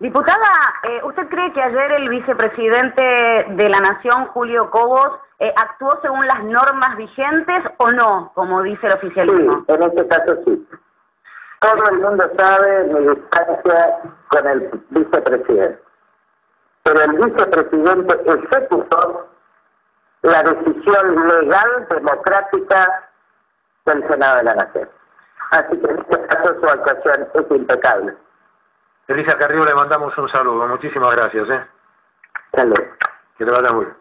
Diputada, eh, ¿usted cree que ayer el vicepresidente de la Nación, Julio Cobos, eh, actuó según las normas vigentes o no, como dice el oficialismo? Sí, en este caso sí. Todo el mundo sabe mi distancia con el vicepresidente. Pero el vicepresidente ejecutó la decisión legal, democrática del Senado de la Nación. Así que en este caso su actuación es impecable. Elisa Carrillo le mandamos un saludo. Muchísimas gracias. ¿eh? Salud. Que te vaya muy bien.